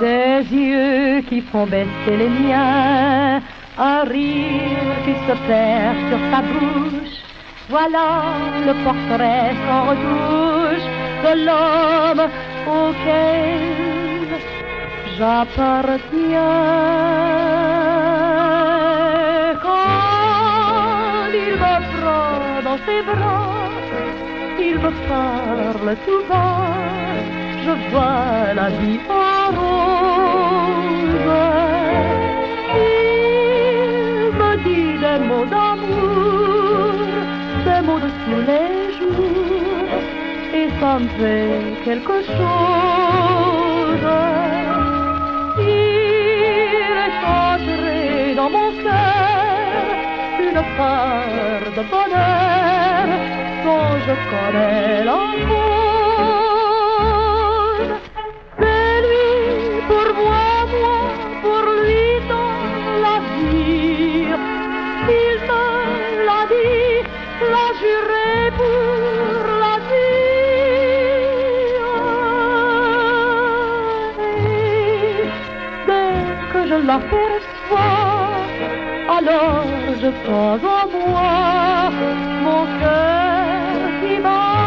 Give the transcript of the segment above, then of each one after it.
Des yeux qui font baisser les miens, un rire qui se perd sur sa bouche. Voilà le portrait sans retouche de l'homme auquel j'appartiens. Quand il me prend dans ses bras, il me parle tout bas, je vois la vie en rose. Il me dit des mots d'amour, des mots de tous les jours, et ça me fait quelque chose. Part de bonheur dont je connais cause. C'est lui pour moi, moi pour lui dans la vie. Il me l'a dit, l'a juré pour la vie. Et dès que je l'aperçois, alors je sens en moi mon cœur qui bat.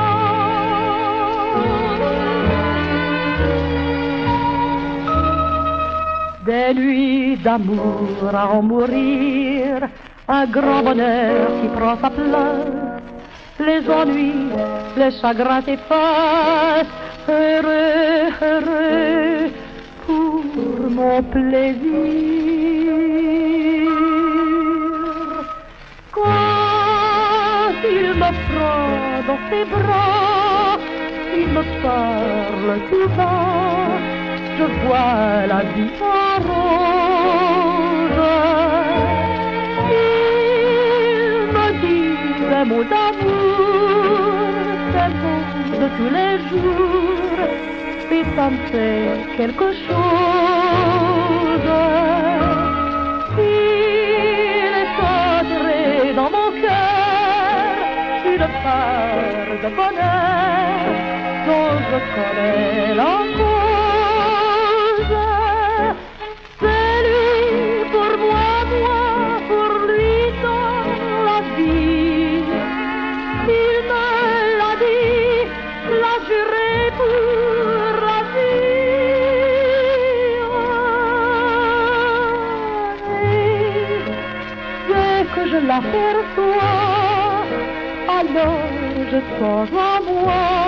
Des nuits d'amour à en mourir, un grand bonheur qui prend sa place. Les ennuis, les chagrins s'effacent, heureux, heureux, pour mon plaisir. Ses bras, il me parle tout bas, je vois la vie en rose. Il me dit des mots d'amour, des mots de tous les jours, et ça me fait quelque chose. Il est entré dans mon cœur part de bonheur dont je connais la cause. C'est lui pour moi, moi pour lui dans la vie. Il me l'a dit, l'a juré pour la vie. Dès que je l'aperçois, alors je sens en moi